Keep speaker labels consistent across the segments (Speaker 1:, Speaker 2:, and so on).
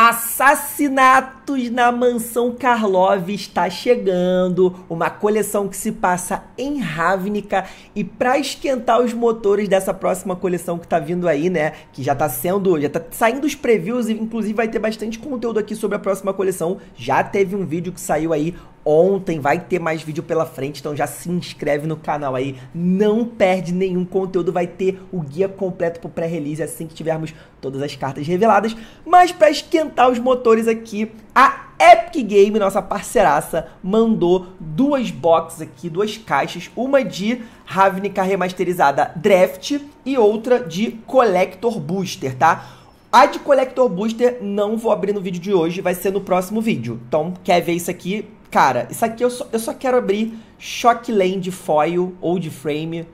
Speaker 1: Assassinatos na Mansão Karlov está chegando, uma coleção que se passa em Ravnica e para esquentar os motores dessa próxima coleção que tá vindo aí, né, que já tá sendo, já tá saindo os previews e inclusive vai ter bastante conteúdo aqui sobre a próxima coleção. Já teve um vídeo que saiu aí ontem, vai ter mais vídeo pela frente, então já se inscreve no canal aí, não perde nenhum conteúdo, vai ter o guia completo pro pré-release assim que tivermos todas as cartas reveladas. Mas para esquentar os motores aqui, a Epic Game, nossa parceiraça, mandou duas boxes aqui, duas caixas, uma de Ravnica remasterizada Draft e outra de Collector Booster, tá? A de Collector Booster não vou abrir no vídeo de hoje, vai ser no próximo vídeo. Então, quer ver isso aqui? Cara, isso aqui eu só, eu só quero abrir Shockland de foil ou de frame.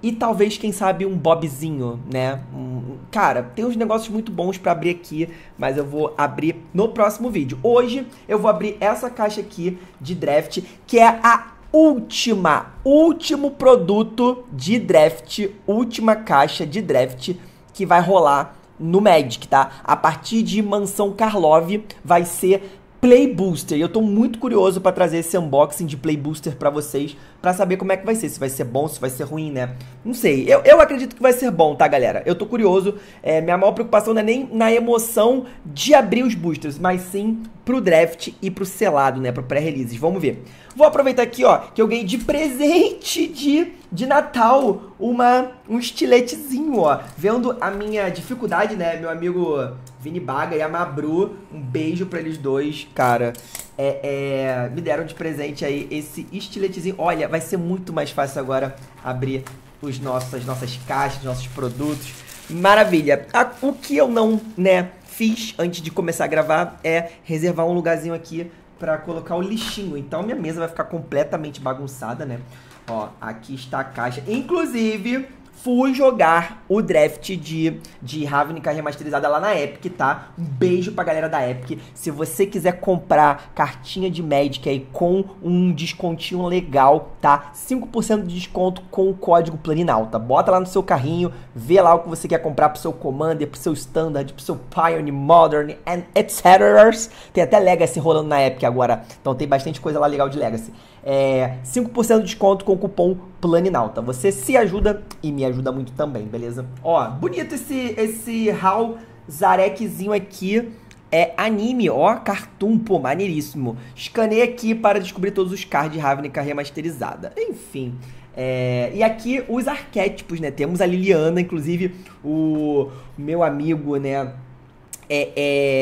Speaker 1: E talvez, quem sabe, um bobzinho, né? Um, cara, tem uns negócios muito bons para abrir aqui, mas eu vou abrir no próximo vídeo. Hoje eu vou abrir essa caixa aqui de draft, que é a última, último produto de draft, última caixa de draft que vai rolar no Magic, tá? A partir de Mansão Karlov vai ser Play Booster. Eu tô muito curioso para trazer esse unboxing de Play Booster para vocês, para saber como é que vai ser, se vai ser bom, se vai ser ruim, né? Não sei. Eu, eu acredito que vai ser bom, tá, galera? Eu tô curioso. É, minha maior preocupação não é nem na emoção de abrir os boosters, mas sim pro draft e pro selado, né? Pro pré-releases. Vamos ver. Vou aproveitar aqui, ó, que eu ganhei de presente de, de Natal uma, um estiletezinho, ó. Vendo a minha dificuldade, né? Meu amigo Vini Baga e a Mabru, um beijo pra eles dois, cara. É, é, me deram de presente aí esse estiletezinho. Olha, vai ser muito mais fácil agora abrir os nossos, as nossas caixas, nossos produtos. Maravilha. o que eu não, né, fiz antes de começar a gravar é reservar um lugarzinho aqui para colocar o lixinho. Então minha mesa vai ficar completamente bagunçada, né? Ó, aqui está a caixa. Inclusive, fui jogar o draft de, de Ravnica remasterizada lá na Epic, tá? Um beijo pra galera da Epic. Se você quiser comprar cartinha de Magic aí com um descontinho legal, tá? 5% de desconto com o código Planinalta. Bota lá no seu carrinho, vê lá o que você quer comprar pro seu Commander, pro seu Standard, pro seu Pioneer, Modern, and etc. Tem até Legacy rolando na Epic agora, então tem bastante coisa lá legal de Legacy é, 5% de desconto com o cupom Planinalta. Você se ajuda e me ajuda muito também, beleza? Ó, bonito esse, esse Hal Zarekzinho aqui. É anime, ó, cartoon, pô, maneiríssimo. Escanei aqui para descobrir todos os cards de Ravnica remasterizada. Enfim, é, e aqui os arquétipos, né? Temos a Liliana, inclusive o meu amigo, né? É,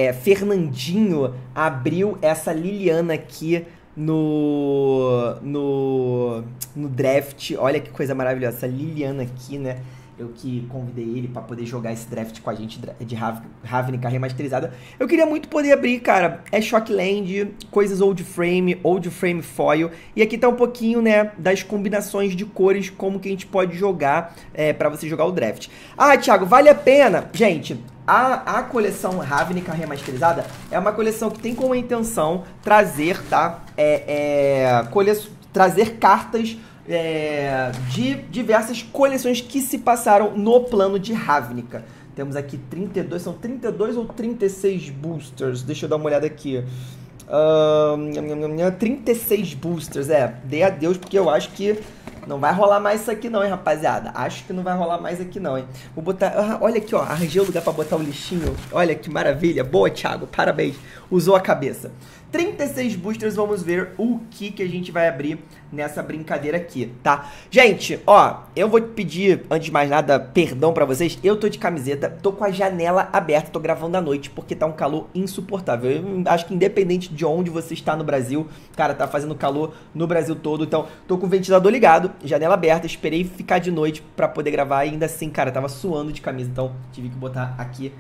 Speaker 1: é, Fernandinho abriu essa Liliana aqui no, no, no draft. Olha que coisa maravilhosa. Essa Liliana aqui, né? Eu que convidei ele para poder jogar esse draft com a gente de Ravnica remasterizada. Eu queria muito poder abrir, cara. É Shockland, coisas old frame, old frame foil. E aqui tá um pouquinho, né, das combinações de cores, como que a gente pode jogar é, para você jogar o draft. Ah, Thiago, vale a pena? Gente, a, a coleção Ravnica remasterizada é uma coleção que tem como intenção trazer, tá? É, é, cole... trazer cartas é, de diversas coleções que se passaram no plano de Ravnica. Temos aqui 32, são 32 ou 36 boosters? Deixa eu dar uma olhada aqui. Uh, 36 boosters, é. Dei a Deus porque eu acho que não vai rolar mais isso aqui não, hein, rapaziada. Acho que não vai rolar mais aqui não, hein. Vou botar... Ah, olha aqui, ó. Arranjei o lugar pra botar o lixinho. Olha que maravilha. Boa, Thiago. Parabéns. Usou a cabeça. 36 boosters, vamos ver o que, que a gente vai abrir nessa brincadeira aqui, tá? Gente, ó, eu vou pedir, antes de mais nada, perdão pra vocês. Eu tô de camiseta, tô com a janela aberta, tô gravando à noite, porque tá um calor insuportável. Eu acho que independente de onde você está no Brasil, cara, tá fazendo calor no Brasil todo, então tô com o ventilador ligado, janela aberta, esperei ficar de noite pra poder gravar e ainda assim, cara, tava suando de camisa, então tive que botar aqui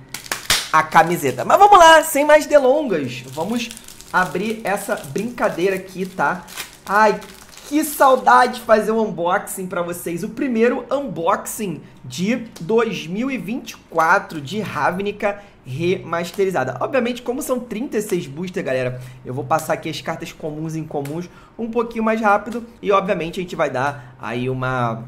Speaker 1: a camiseta. Mas vamos lá, sem mais delongas, vamos abrir essa brincadeira aqui, tá? Ai, que saudade de fazer um unboxing para vocês. O primeiro unboxing de 2024 de Ravnica remasterizada. Obviamente, como são 36 booster, galera, eu vou passar aqui as cartas comuns e incomuns um pouquinho mais rápido e obviamente a gente vai dar aí uma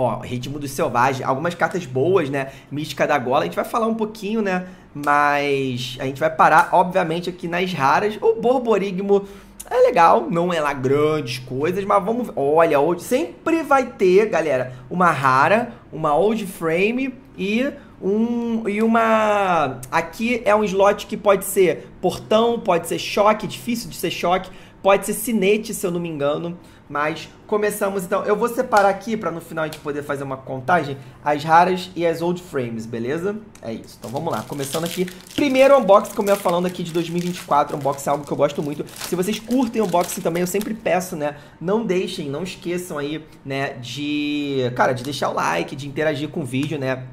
Speaker 1: Ó, Ritmo do Selvagem, algumas cartas boas, né? Mística da Gola, a gente vai falar um pouquinho, né? Mas a gente vai parar, obviamente, aqui nas raras. O Borborigmo é legal, não é lá grandes coisas, mas vamos. Olha, hoje sempre vai ter, galera, uma rara, uma old frame e um e uma. Aqui é um slot que pode ser portão, pode ser choque, difícil de ser choque, pode ser cinete, se eu não me engano. Mas começamos então. Eu vou separar aqui para no final a gente poder fazer uma contagem as raras e as old frames, beleza? É isso. Então vamos lá. Começando aqui. Primeiro unboxing, como eu ia falando aqui de 2024. Unboxing é algo que eu gosto muito. Se vocês curtem unboxing também, eu sempre peço, né? Não deixem, não esqueçam aí, né? De. Cara, de deixar o like, de interagir com o vídeo, né?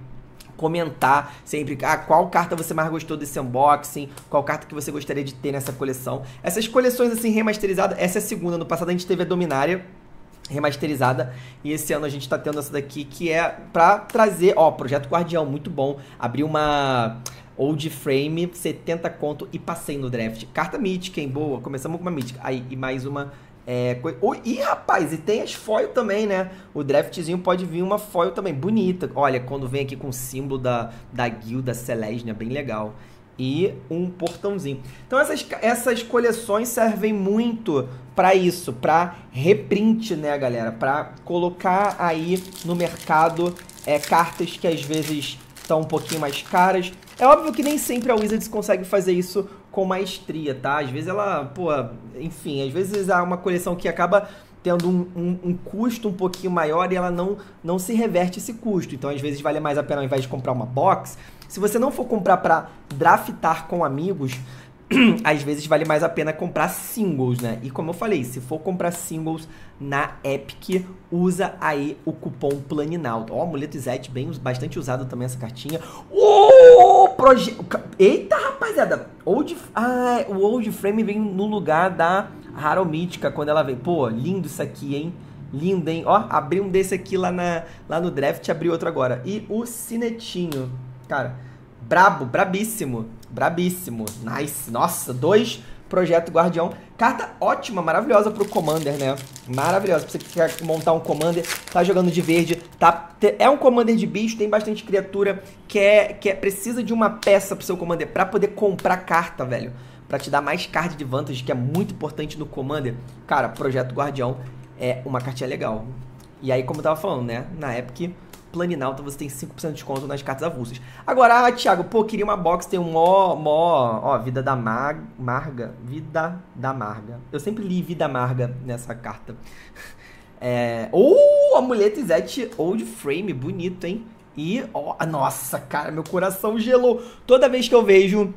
Speaker 1: Comentar sempre ah, qual carta você mais gostou desse unboxing, qual carta que você gostaria de ter nessa coleção. Essas coleções assim remasterizadas, essa é a segunda, no passado a gente teve a Dominária remasterizada e esse ano a gente tá tendo essa daqui que é pra trazer, ó, Projeto Guardião, muito bom. Abri uma Old Frame, 70 conto e passei no draft. Carta mítica, hein? Boa. Começamos com uma mítica. Aí, e mais uma é, e rapaz, e tem as foil também, né? O draftzinho pode vir uma foil também, bonita. Olha, quando vem aqui com o símbolo da, da guilda Celestia, bem legal. E um portãozinho. Então essas, essas coleções servem muito para isso, para reprint, né, galera? Para colocar aí no mercado é, cartas que às vezes estão um pouquinho mais caras. É óbvio que nem sempre a Wizards consegue fazer isso com maestria, tá? Às vezes ela, pô, enfim, às vezes há uma coleção que acaba tendo um, um, um, custo um pouquinho maior e ela não, não se reverte esse custo. Então, às vezes, vale mais a pena, ao invés de comprar uma box, se você não for comprar para draftar com amigos, às vezes vale mais a pena comprar singles, né? E como eu falei, se for comprar singles na Epic, usa aí o cupom Planinalto. Ó, oh, amuleto Zet, bem, bastante usado também essa cartinha. Oh, projeto... Eita, rapaziada! Old... Ah, o Old Frame vem no lugar da Haral Mítica quando ela vem. Pô, lindo isso aqui, hein? Lindo, hein? Ó, abri um desse aqui lá, na, lá no draft, abri outro agora. E o Cinetinho. Cara, brabo, brabíssimo. Brabíssimo. Nice. Nossa, dois Projeto Guardião. Carta ótima, maravilhosa pro Commander, né? Maravilhosa. Pra você que quer montar um Commander, tá jogando de verde, tá... É um Commander de bicho, tem bastante criatura, quer, quer, precisa de uma peça pro seu Commander pra poder comprar carta, velho. Pra te dar mais card de vantagem, que é muito importante no Commander. Cara, Projeto Guardião é uma cartinha legal. E aí, como eu tava falando, né? Na Epic Planinalta você tem 5% de desconto nas cartas avulsas. Agora, ah, Thiago, pô, queria uma box, tem um mó, mó, ó, Vida da Marga, Vida da Marga. Eu sempre li Vida Marga nessa carta. É, ou oh, amuleto Zet Old Frame, bonito, hein? E, ó, nossa, cara, meu coração gelou. Toda vez que eu vejo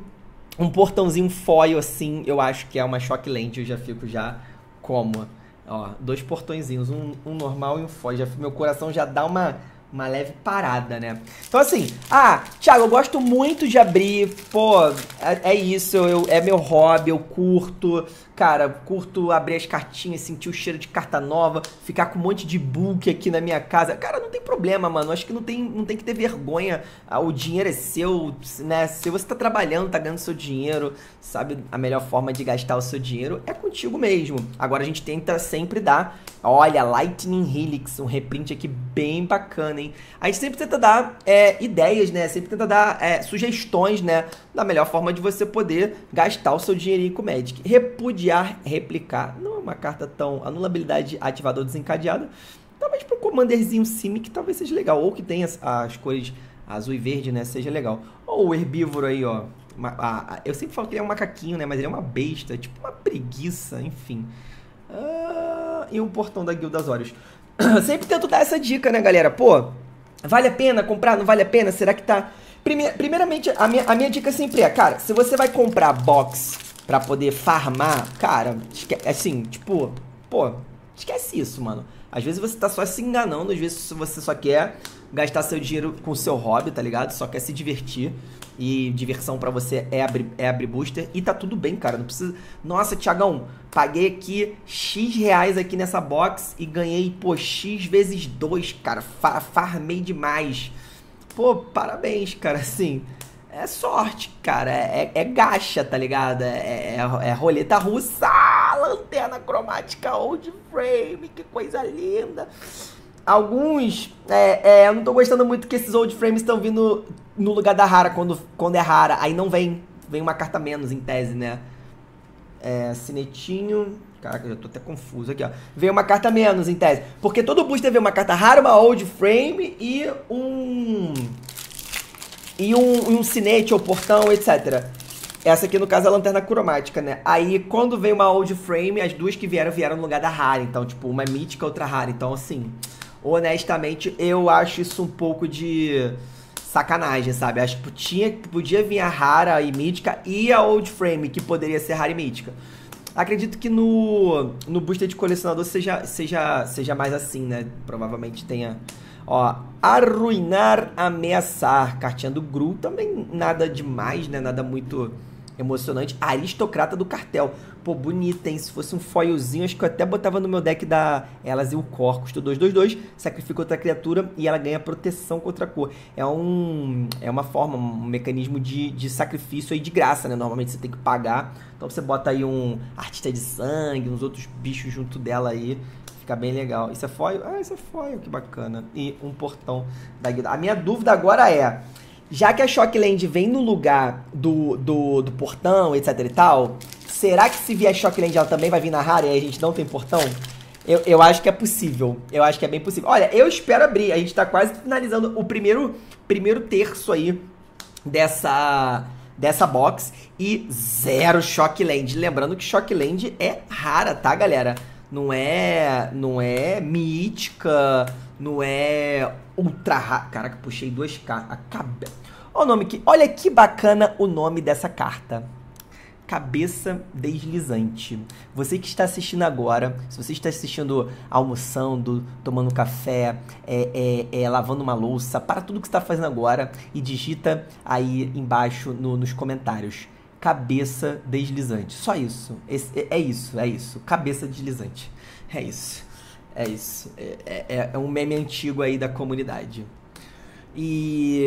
Speaker 1: um portãozinho foil assim, eu acho que é uma choque lente, eu já fico já como, ó, dois portõezinhos, um, um normal e um foil. Meu coração já dá uma uma leve parada, né? Então assim, ah, Thiago, eu gosto muito de abrir, pô, é, é isso, eu, é meu hobby, eu curto, cara, curto abrir as cartinhas, sentir o cheiro de carta nova, ficar com um monte de book aqui na minha casa. Cara, não tem problema, mano, acho que não tem, não tem que ter vergonha, ah, o dinheiro é seu, né? Se você tá trabalhando, tá ganhando seu dinheiro, sabe, a melhor forma de gastar o seu dinheiro é contigo mesmo. Agora a gente tenta sempre dar, olha, Lightning Helix, um reprint aqui bem bacana, hein? A gente sempre tenta dar é, ideias, né? Sempre tenta dar é, sugestões, né? Da melhor forma de você poder gastar o seu dinheirinho com o Magic. Repudiar, replicar. Não é uma carta tão. Anulabilidade ativador desencadeada. Talvez para um commanderzinho Simic talvez seja legal. Ou que tenha as, as cores azul e verde, né? Seja legal. Ou o herbívoro aí, ó. Uma, a, a, eu sempre falo que ele é um macaquinho, né? Mas ele é uma besta, tipo uma preguiça, enfim. Ah, e um portão da Guilda Azorius. sempre tento dar essa dica, né, galera? Pô, vale a pena comprar? Não vale a pena? Será que tá. Primeiramente, a minha, a minha dica sempre é, cara, se você vai comprar box pra poder farmar, cara, assim, tipo, pô, esquece isso, mano. Às vezes você tá só se enganando, às vezes você só quer gastar seu dinheiro com seu hobby, tá ligado? Só quer se divertir. E diversão para você é abrir, é abrir booster. E tá tudo bem, cara. Não precisa. Nossa, Tiagão, paguei aqui X reais aqui nessa box e ganhei, pô, X vezes 2, cara. Fa farmei demais. Pô, parabéns, cara. Assim, é sorte, cara. É, é, é gacha, tá ligado? É, é, é roleta russa. Lanterna cromática old frame, que coisa linda. alguns. É, é, eu não tô gostando muito que esses old frames estão vindo no lugar da rara quando, quando é rara. Aí não vem. Vem uma carta menos em tese, né? É, cinetinho. Caraca, eu tô até confuso aqui, ó. Veio uma carta menos em tese. Porque todo booster veio uma carta rara, uma old frame e um. E um, um cinete ou portão, etc. Essa aqui, no caso, é a lanterna cromática, né? Aí, quando veio uma old frame, as duas que vieram, vieram no lugar da rara. Então, tipo, uma é mítica, outra rara. Então, assim, honestamente, eu acho isso um pouco de sacanagem, sabe? Acho que tinha, podia vir a rara e mítica e a old frame, que poderia ser rara e mítica. Acredito que no, no booster de colecionador seja, seja, seja mais assim, né? Provavelmente tenha. Ó, arruinar, ameaçar. Cartinha do Gru também nada demais, né? Nada muito emocionante. Aristocrata do cartel. Pô, bonita, hein? Se fosse um foilzinho, acho que eu até botava no meu deck da Elas e o Cor. Custa 222, sacrifica outra criatura e ela ganha proteção contra a cor. É um. É uma forma, um mecanismo de, de sacrifício aí de graça, né? Normalmente você tem que pagar. Então você bota aí um artista de sangue, uns outros bichos junto dela aí. Fica bem legal. Isso é foil? Ah, isso é foil, que bacana. E um portão da guilda. A minha dúvida agora é já que a Shockland vem no lugar do, do, do portão, etc e tal, será que se vier Shockland ela também vai vir na rara e a gente não tem portão? Eu, eu acho que é possível. Eu acho que é bem possível. Olha, eu espero abrir. A gente tá quase finalizando o primeiro, primeiro terço aí dessa, dessa box. E zero Shockland. Lembrando que Shockland é rara, tá, galera? Não é, não é mítica, não é ultra. Caraca, puxei duas cartas. Olha o nome que, olha que bacana o nome dessa carta cabeça deslizante. Você que está assistindo agora, se você está assistindo almoçando, tomando café, é, é, é, lavando uma louça, para tudo que está fazendo agora e digita aí embaixo no, nos comentários. Cabeça deslizante. Só isso. Esse, é, é, isso, é isso. Cabeça deslizante. É isso. É isso. É, é, é um meme antigo aí da comunidade. E.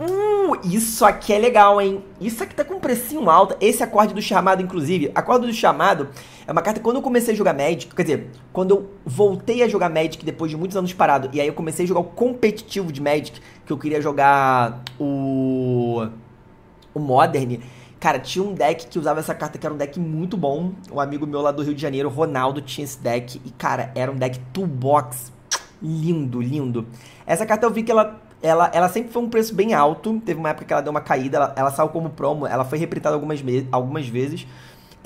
Speaker 1: Uh, isso aqui é legal, hein? Isso aqui tá com um precinho alto. Esse acorde do chamado, inclusive. Acorde do chamado é uma carta que quando eu comecei a jogar Magic, quer dizer, quando eu voltei a jogar Magic depois de muitos anos parado, e aí eu comecei a jogar o competitivo de Magic, que eu queria jogar o. o Modern. Cara, tinha um deck que usava essa carta que era um deck muito bom. Um amigo meu lá do Rio de Janeiro, Ronaldo, tinha esse deck. E, cara, era um deck toolbox. Lindo, lindo. Essa carta eu vi que ela ela, ela sempre foi um preço bem alto. Teve uma época que ela deu uma caída, ela, ela saiu como promo, ela foi reprintada algumas, algumas vezes.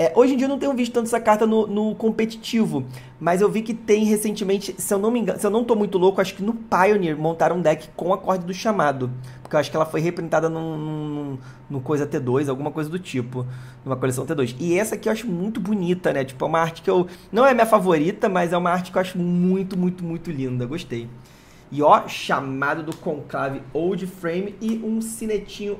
Speaker 1: É, hoje em dia eu não tenho visto tanto essa carta no, no, competitivo, mas eu vi que tem recentemente, se eu não me engano, se eu não tô muito louco, acho que no Pioneer montaram um deck com acorde do chamado. Porque eu acho que ela foi reprintada num, num, no coisa T2, alguma coisa do tipo, numa coleção T2. E essa aqui eu acho muito bonita, né? Tipo, é uma arte que eu. Não é minha favorita, mas é uma arte que eu acho muito, muito, muito linda. Gostei. E ó, chamado do conclave old frame e um cinetinho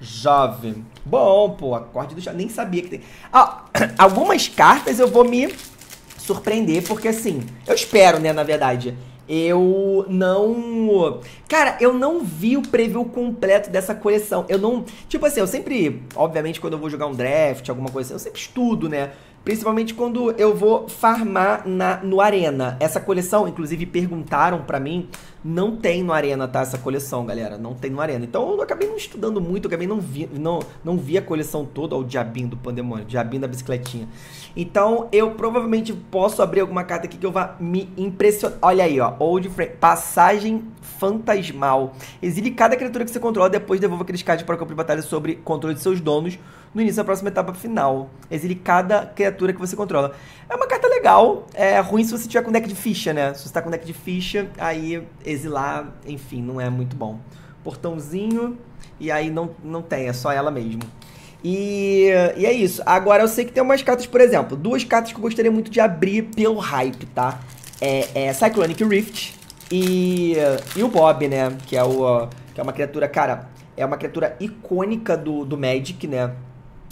Speaker 1: jovem. Bom, pô, acorde do chá. Nem sabia que tem. Ah, algumas cartas eu vou me surpreender, porque assim, eu espero, né, na verdade. Eu não. Cara, eu não vi o preview completo dessa coleção. Eu não. Tipo assim, eu sempre. Obviamente, quando eu vou jogar um draft, alguma coisa assim, eu sempre estudo, né? Principalmente quando eu vou farmar na, no Arena. Essa coleção, inclusive, perguntaram para mim, não tem no Arena, tá? Essa coleção, galera. Não tem no Arena. Então eu acabei não estudando muito, acabei não vi, não, não vi a coleção toda, o diabinho do Pandemônio, o diabinho da bicicletinha. Então eu provavelmente posso abrir alguma carta aqui que eu vá me impressionar. Olha aí, ó. Old Frame. Passagem fantasmal. Exile cada criatura que você controla, depois devolva aqueles cards para o campo de batalha sobre controle de seus donos no início da próxima etapa final. Exile cada criatura que você controla. É uma carta legal, é ruim se você tiver com deck de ficha, né? Se você tá com deck de ficha, aí exilar, enfim, não é muito bom. Portãozinho, e aí não, não tem, é só ela mesmo. E, e é isso. Agora eu sei que tem umas cartas, por exemplo, duas cartas que eu gostaria muito de abrir pelo hype, tá? É, é Cyclonic Rift e, e o Bob, né? Que é, o, que é uma criatura, cara, é uma criatura icônica do, do Magic, né?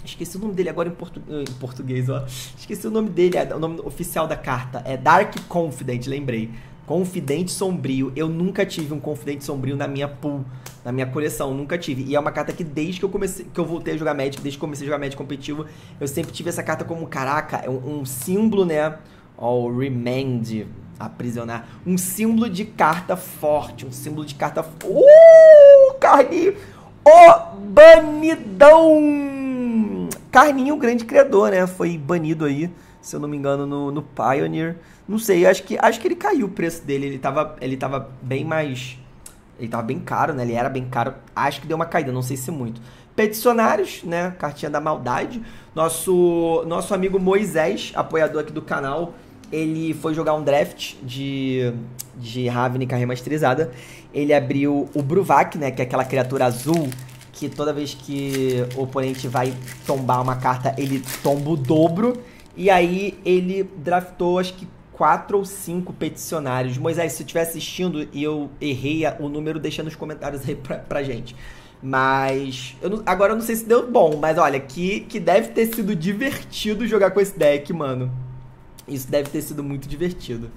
Speaker 1: Esqueci o nome dele agora em, portu... em português, ó. Esqueci o nome dele, é o nome oficial da carta. É Dark Confident, lembrei. Confidente Sombrio. Eu nunca tive um Confidente Sombrio na minha pool, na minha coleção. Nunca tive. E é uma carta que desde que eu comecei, que eu voltei a jogar Magic, desde que comecei a jogar Magic competitivo, eu sempre tive essa carta como, caraca, é um, um símbolo, né? Ó, Remand. aprisionar. Um símbolo de carta forte, um símbolo de carta... Uh, Carninho! O Carninho, o grande criador, né? Foi banido aí, se eu não me engano, no, no Pioneer. Não sei, acho que, acho que ele caiu o preço dele. Ele tava, ele tava bem mais... Ele tava bem caro, né? Ele era bem caro. Acho que deu uma caída, não sei se muito. Peticionários, né? Cartinha da maldade. Nosso, nosso amigo Moisés, apoiador aqui do canal, ele foi jogar um draft de, de Ravnica remasterizada. Ele abriu o Bruvac, né? Que é aquela criatura azul que toda vez que o oponente vai tombar uma carta, ele tomba o dobro. E aí ele draftou, acho que quatro ou cinco peticionários. Moisés, se você estiver assistindo e eu errei o número, deixa nos comentários aí pra, pra gente. Mas. Eu não, agora eu não sei se deu bom, mas olha, que, que deve ter sido divertido jogar com esse deck, mano. Isso deve ter sido muito divertido.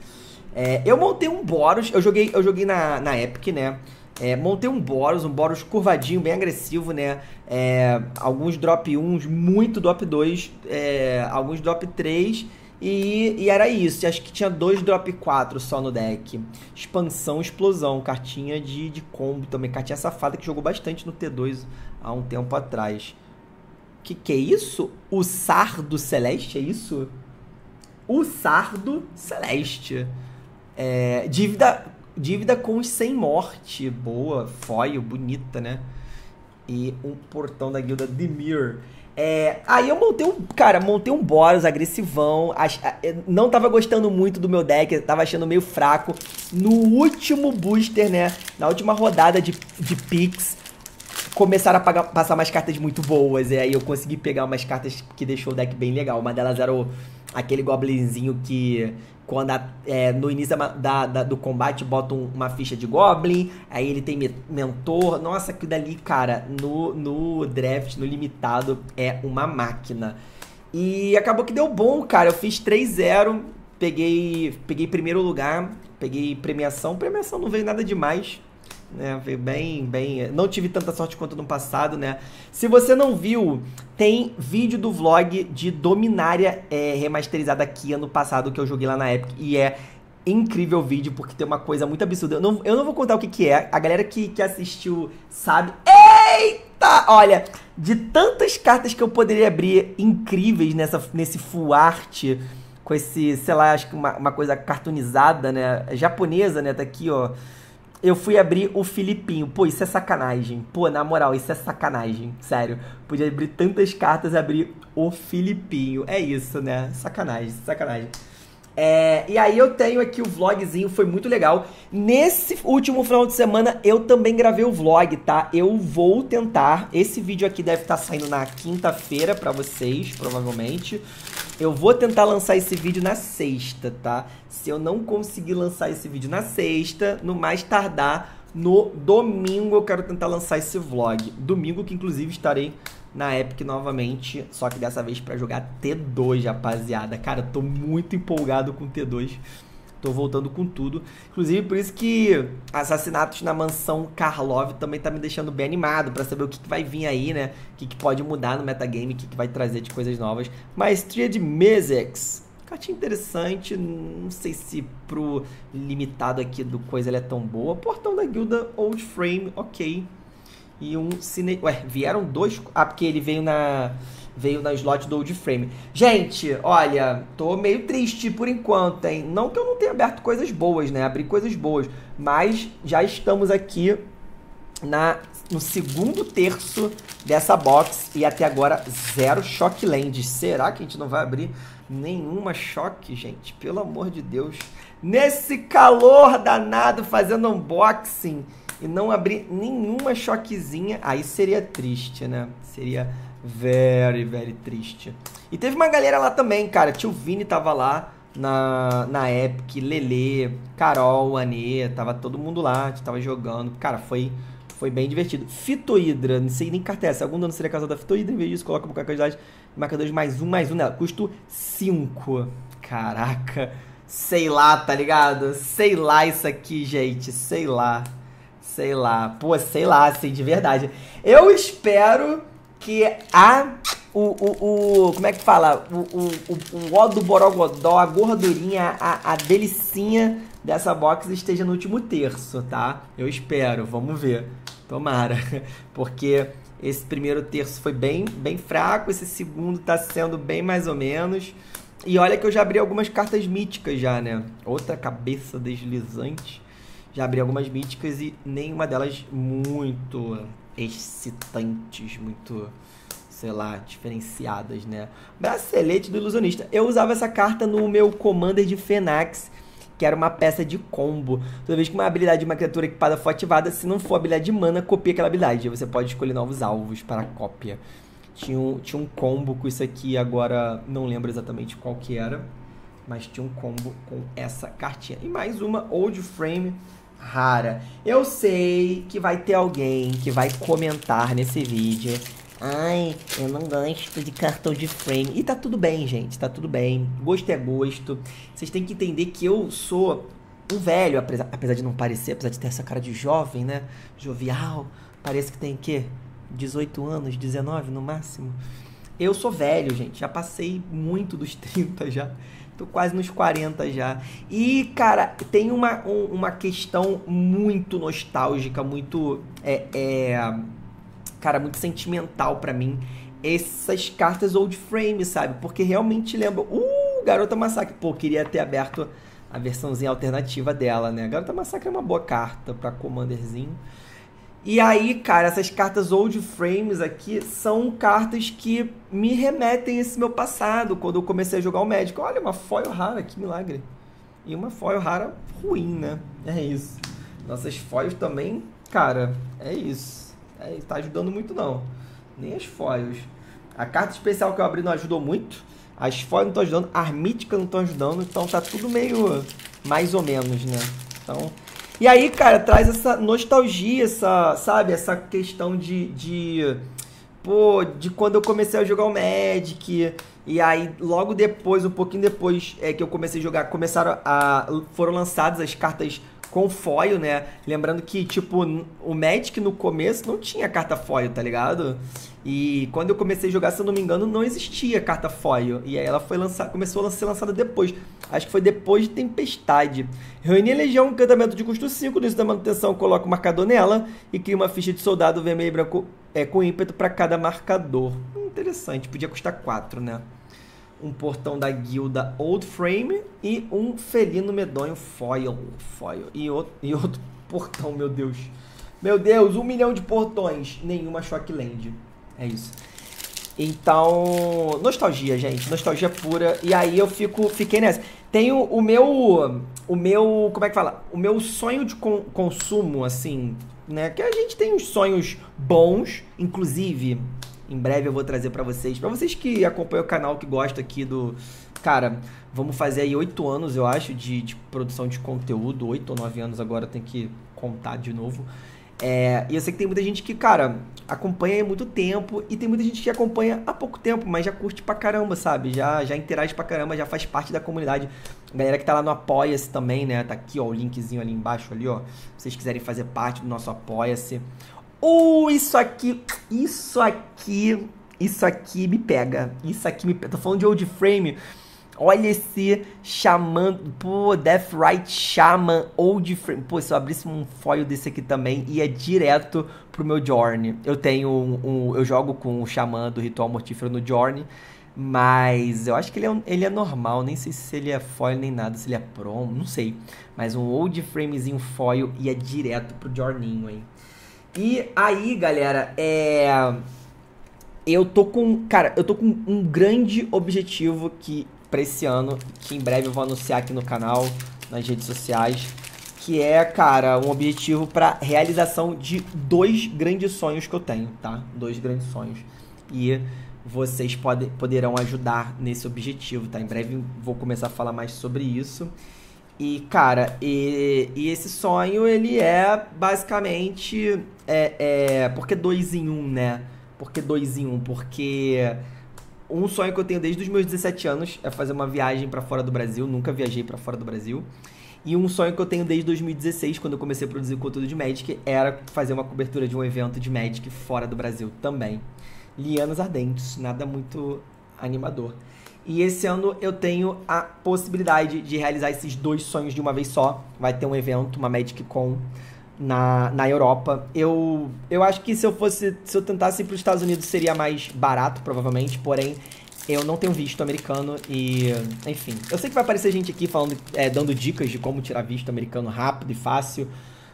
Speaker 1: É, eu montei um Boros, eu joguei, eu joguei na, na Epic, né? É, montei um Boros, um Boros curvadinho, bem agressivo, né? É, alguns drop 1, muito drop 2, é, alguns drop 3 e, e, era isso. Acho que tinha dois drop 4 só no deck. Expansão, explosão. Cartinha de, de combo também. Cartinha safada que jogou bastante no T2 há um tempo atrás. Que que é isso? O Sardo Celeste, é isso? O Sardo Celeste. É, dívida, dívida com sem morte. Boa, foil, bonita, né? E um portão da guilda Dimir. É, aí eu montei um. Cara, montei um Boros agressivão. Ach, não tava gostando muito do meu deck, tava achando meio fraco. No último booster, né? Na última rodada de, de Pix, começaram a pagar, passar umas cartas muito boas. E aí eu consegui pegar umas cartas que deixou o deck bem legal. Uma delas era o, aquele Goblinzinho que quando a, é, no início da, da, do combate botam uma ficha de Goblin, aí ele tem mentor. Nossa, aquilo dali, cara, no, no draft, no limitado, é uma máquina. E acabou que deu bom, cara. Eu fiz 3-0, peguei, peguei primeiro lugar, peguei premiação. Premiação não veio nada demais né? Veio bem, bem. Não tive tanta sorte quanto no passado, né? Se você não viu, tem vídeo do vlog de Dominária é, remasterizada aqui ano passado que eu joguei lá na Epic e é incrível vídeo porque tem uma coisa muito absurda. Eu não, eu não vou contar o que, que é. A galera que, que assistiu sabe. Eita! Olha, de tantas cartas que eu poderia abrir incríveis nessa, nesse full art com esse, sei lá, acho que uma, uma coisa cartunizada, né? Japonesa, né? Tá aqui, ó eu fui abrir o Filipinho. Pô, isso é sacanagem. Pô, na moral, isso é sacanagem. Sério. Podia abrir tantas cartas abrir o Filipinho. É isso, né? Sacanagem, sacanagem. É, e aí eu tenho aqui o vlogzinho, foi muito legal. Nesse último final de semana eu também gravei o vlog, tá? Eu vou tentar. Esse vídeo aqui deve estar saindo na quinta-feira para vocês, provavelmente. Eu vou tentar lançar esse vídeo na sexta, tá? Se eu não conseguir lançar esse vídeo na sexta, no mais tardar no domingo eu quero tentar lançar esse vlog. Domingo que inclusive estarei na Epic novamente, só que dessa vez para jogar T2, rapaziada. Cara, tô muito empolgado com T2. Tô voltando com tudo. Inclusive, por isso que Assassinatos na Mansão Karlov também tá me deixando bem animado para saber o que, que, vai vir aí, né? O que, que pode mudar no metagame, o que, que vai trazer de coisas novas. Maestria de Mesex. Cartinha interessante, não sei se pro limitado aqui do coisa ela é tão boa. Portão da guilda Old Frame, ok e um cine... Ué, vieram dois... Ah, porque ele veio na... Veio na slot do Old Frame. Gente, olha, tô meio triste por enquanto, hein? Não que eu não tenha aberto coisas boas, né? Abri coisas boas. Mas já estamos aqui na, no segundo terço dessa box e até agora zero Shockland. Será que a gente não vai abrir nenhuma choque, gente? Pelo amor de Deus. Nesse calor danado fazendo unboxing e não abrir nenhuma choquezinha, aí seria triste, né? Seria very, very triste. E teve uma galera lá também, cara. Tio Vini tava lá na, na Epic, Lele, Carol, Anê, tava todo mundo lá, a gente tava jogando. Cara, foi, foi bem divertido. Fitohidra, não sei nem carta é essa. Algum dano seria causado da Fitohidra, em vez disso, coloca uma quantidade de marcadores mais um, mais um nela. Custo 5. Caraca. Sei lá, tá ligado? Sei lá isso aqui, gente. Sei lá. Sei lá. Pô, sei lá, assim, de verdade. Eu espero que a o, o, o, como é que fala? O, o, o, o ó do Borogodó, a gordurinha, a, a delicinha dessa box esteja no último terço, tá? Eu espero, vamos ver. Tomara. Porque esse primeiro terço foi bem, bem fraco, esse segundo tá sendo bem mais ou menos. E olha que eu já abri algumas cartas míticas já, né? Outra cabeça deslizante. Já abri algumas míticas e nenhuma delas muito excitantes, muito, sei lá, diferenciadas, né? Bracelete do ilusionista. Eu usava essa carta no meu Commander de Fenax, que era uma peça de combo. Toda vez que uma habilidade de uma criatura equipada for ativada, se não for habilidade de mana, copia aquela habilidade. Você pode escolher novos alvos para a cópia. Tinha um, tinha um combo com isso aqui, agora não lembro exatamente qual que era. Mas tinha um combo com essa cartinha. E mais uma Old Frame rara. Eu sei que vai ter alguém que vai comentar nesse vídeo. Ai, eu não gosto de cartão de frame. E tá tudo bem, gente. Tá tudo bem. Gosto é gosto. Vocês têm que entender que eu sou um velho, apesar, de não parecer, apesar de ter essa cara de jovem, né? Jovial. Parece que tem o quê? 18 anos, 19 no máximo. Eu sou velho, gente. Já passei muito dos 30 já. Tô quase nos 40 já. E, cara, tem uma, um, uma questão muito nostálgica, muito. É, é, cara, muito sentimental para mim. Essas cartas old frame, sabe? Porque realmente lembra. Uh, Garota Massacre. Pô, queria ter aberto a versãozinha alternativa dela, né? Garota Massacre é uma boa carta pra Commanderzinho. E aí, cara, essas cartas old frames aqui são cartas que me remetem a esse meu passado, quando eu comecei a jogar o médico. Olha, uma foil rara, que milagre. E uma foil rara ruim, né? É isso. Nossas foils também, cara, é isso. É, tá ajudando muito não. Nem as foils. A carta especial que eu abri não ajudou muito. As foils não estão ajudando. As míticas não estão ajudando. Então tá tudo meio mais ou menos, né? Então, e aí, cara, traz essa nostalgia, essa, sabe, essa questão de, de pô, de quando eu comecei a jogar o Magic. E aí, logo depois, um pouquinho depois é, que eu comecei a jogar, começaram a. foram lançadas as cartas com foil, né? Lembrando que, tipo, o Magic no começo não tinha carta foil, tá ligado? E quando eu comecei a jogar, se eu não me engano, não existia carta foil. E aí ela foi lançada, começou a ser lançada depois. Acho que foi depois de Tempestade. Reunir a Legião, encantamento de custo 5, no da manutenção, coloca o marcador nela e cria uma ficha de soldado vermelho e branco é, com ímpeto para cada marcador. Interessante, podia custar 4, né? Um portão da guilda Old Frame e um felino medonho foil. foil. E, outro, e outro portão, meu Deus. Meu Deus, um milhão de portões. Nenhuma Shockland. É isso. Então, nostalgia, gente, nostalgia pura. E aí eu fico, fiquei nessa. Tenho o meu, o meu, como é que fala? O meu sonho de con consumo, assim, né? Que a gente tem uns sonhos bons, inclusive, em breve eu vou trazer para vocês, para vocês que acompanham o canal, que gostam aqui do, cara, vamos fazer aí oito anos, eu acho, de, de produção de conteúdo, oito ou nove anos agora, tem que contar de novo. É, e eu sei que tem muita gente que, cara, acompanha há muito tempo e tem muita gente que acompanha há pouco tempo, mas já curte pra caramba, sabe? Já, já interage pra caramba, já faz parte da comunidade. Galera que tá lá no Apoia-se também, né? Tá aqui, ó, o linkzinho ali embaixo, ali, ó. Se vocês quiserem fazer parte do nosso Apoia-se. Uh, isso aqui, isso aqui, isso aqui me pega. Isso aqui me pega. Tô falando de Old Frame. Olha esse Xamã, pô, Death Right Shaman Old Frame. Pô, se eu abrisse um foil desse aqui também, ia direto pro meu Journey. Eu tenho um, um eu jogo com o Xamã do Ritual Mortífero no Journey, mas eu acho que ele é, ele é normal, nem sei se ele é foil nem nada, se ele é promo, não sei. Mas um Old Framezinho foil ia direto pro Journey, hein. E aí, galera, é eu tô com, cara, eu tô com um grande objetivo que para esse ano, que em breve eu vou anunciar aqui no canal, nas redes sociais, que é, cara, um objetivo para realização de dois grandes sonhos que eu tenho, tá? Dois grandes sonhos. E vocês pode, poderão ajudar nesse objetivo, tá? Em breve vou começar a falar mais sobre isso. E, cara, e, e esse sonho, ele é basicamente. É, é, por que dois em um, né? Por que dois em um? Porque um sonho que eu tenho desde os meus 17 anos é fazer uma viagem para fora do Brasil. Nunca viajei para fora do Brasil. E um sonho que eu tenho desde 2016, quando eu comecei a produzir conteúdo de Magic, era fazer uma cobertura de um evento de Magic fora do Brasil também. lianas ardentes, nada muito animador. E esse ano eu tenho a possibilidade de realizar esses dois sonhos de uma vez só. Vai ter um evento, uma Magic Con na, na Europa. Eu, eu acho que se eu fosse, se eu tentasse ir para os Estados Unidos seria mais barato, provavelmente, porém eu não tenho visto americano e, enfim. Eu sei que vai aparecer gente aqui falando, é, dando dicas de como tirar visto americano rápido e fácil,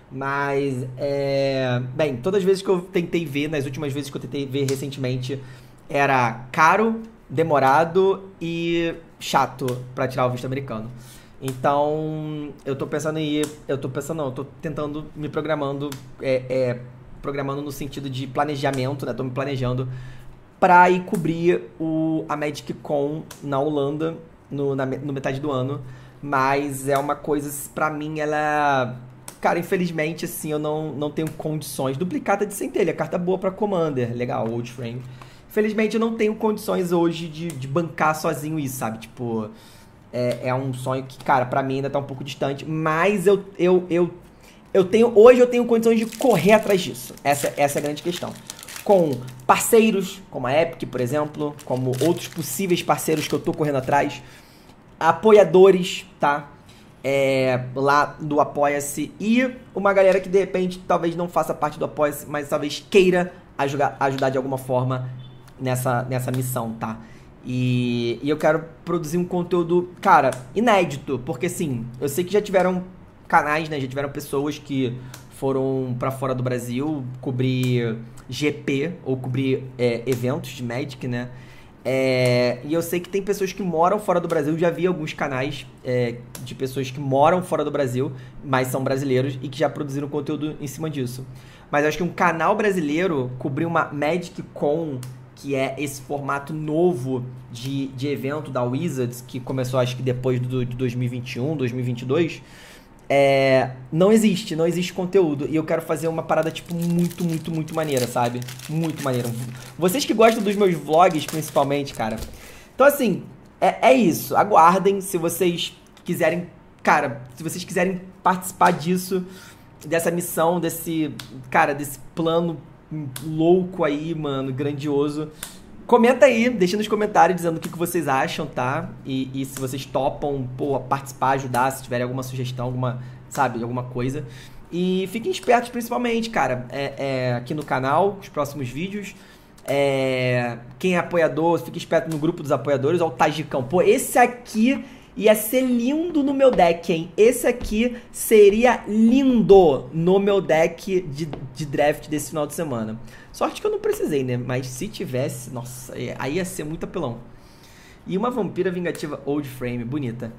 Speaker 1: mas, é, bem, todas as vezes que eu tentei ver, nas últimas vezes que eu tentei ver recentemente, era caro, demorado e chato para tirar o visto americano. Então, eu tô pensando em ir. Eu tô pensando, não, eu tô tentando me programando. É, é, programando no sentido de planejamento, né? Tô me planejando pra ir cobrir o, a Magic Con na Holanda no, na, no metade do ano. Mas é uma coisa, pra mim, ela. Cara, infelizmente, assim, eu não, não tenho condições. Duplicata de centelha, carta boa pra Commander. Legal, Old Frame. Infelizmente, eu não tenho condições hoje de, de bancar sozinho isso, sabe? Tipo é, é um sonho que, cara, para mim ainda tá um pouco distante, mas eu, eu, eu, eu tenho, hoje eu tenho condições de correr atrás disso. Essa, essa é a grande questão. Com parceiros, como a Epic, por exemplo, como outros possíveis parceiros que eu tô correndo atrás, apoiadores, tá? É, lá do Apoia-se e uma galera que de repente talvez não faça parte do Apoia-se, mas talvez queira ajudar de alguma forma nessa, nessa missão, tá? E, e eu quero produzir um conteúdo, cara, inédito, porque assim, eu sei que já tiveram canais, né? Já tiveram pessoas que foram para fora do Brasil cobrir GP ou cobrir é, eventos de Magic, né? É, e eu sei que tem pessoas que moram fora do Brasil. Já vi alguns canais é, de pessoas que moram fora do Brasil, mas são brasileiros e que já produziram conteúdo em cima disso. Mas acho que um canal brasileiro cobrir uma Magic Con que é esse formato novo de, de evento da Wizards, que começou acho que depois do, de 2021, 2022, é, não existe, não existe conteúdo. E eu quero fazer uma parada, tipo, muito, muito, muito maneira, sabe? Muito maneira. Vocês que gostam dos meus vlogs, principalmente, cara. Então, assim, é, é isso. Aguardem se vocês quiserem. Cara, se vocês quiserem participar disso, dessa missão, desse. Cara, desse plano louco aí, mano, grandioso. Comenta aí, deixa nos comentários dizendo o que, que vocês acham, tá? E, e se vocês topam, pô, participar, ajudar, se tiverem alguma sugestão, alguma, sabe, alguma coisa. E fiquem espertos principalmente, cara, é, é, aqui no canal, os próximos vídeos. É, quem é apoiador, fique esperto no grupo dos apoiadores, ó, o Tajicão. Pô, esse aqui Ia ser lindo no meu deck, hein? Esse aqui seria lindo no meu deck de, de draft desse final de semana. Sorte que eu não precisei, né? Mas se tivesse, nossa, é, aí ia ser muito apelão. E uma vampira vingativa old frame, bonita.